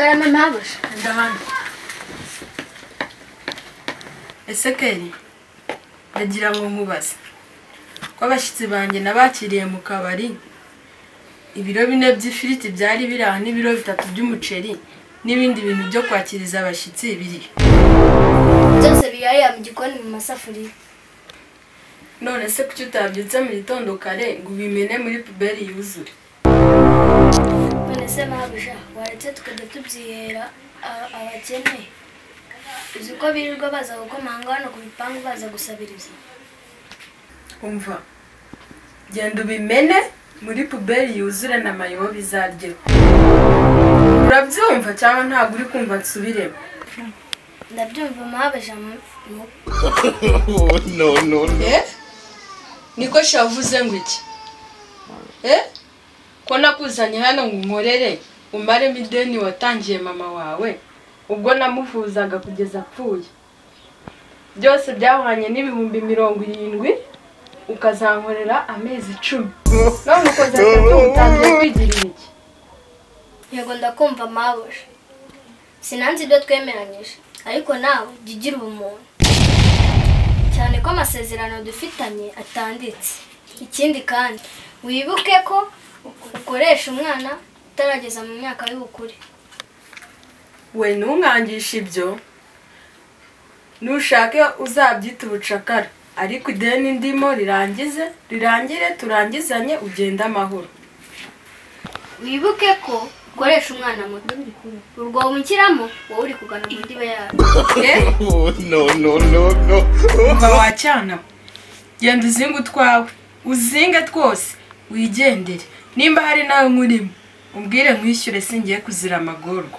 karama mabuja ndahano ese keri ndagira ngo nkubaze ko abashyitsi banjye nabakiriye mu kabari ibiro bine by'ifiriti byari biri aha n'ibiro bitatu by'umuceri n'ibindi bintu byo kwakiriza abashyitsi biri. Byose birariya mu gikoni mu masafuriya. None se kuki utabyutse mu gitondo kare ngo ubimene muri puberi yuzure mabuja waretse tukajya tubyihera a- abakene. Uzi ko birirwa baza gukomanga hano ku bipangu baza gusabiriza umva. Genda ubimene muri puberi yuzure na mayo bizaryeho urabyumva cyangwa ntabwo uri kumva nsubiremo ndabyumva mabuja mu- mu- no, no, no. Eh? niko shavuze ngo iki? Eh? ko nakuzanye hano ngo unkorere umaremo ideni watangiye mama wawe? Ubwo namuvuzaga kugeza apfuye. Byose byahwanye n'ibihumbi mirongo irindwi ukazankorera amezi icumi. None ukoze atatu utangiye kwigirira iki yego ndakumva mabuja sinanze ibyo twemeranyije ariko nawe jya ugira ubumuntu. Cyane ko amasezerano dufitanye atanditse. Ikindi kandi wibuke ko ukoresha umwana utarageza mu myaka y'ubukure. We ntunkangishe ibyo nushake uzabyita ubucakara. Ariko ideni ndimo rirangize rirangire turangizanye ugende amahoro. Wibuke ko ukoresha umwana muto. Urwo wumukiramo wowe uri kugana mu ndiba yawe. Eh? Oh, no, no, no, no. umva wacyana genda uzinge utwawe. Uzinge twose wigendere. Nimba hari nawe nkurimo. Umbwire nkwishyure singiye kuzira amagorwa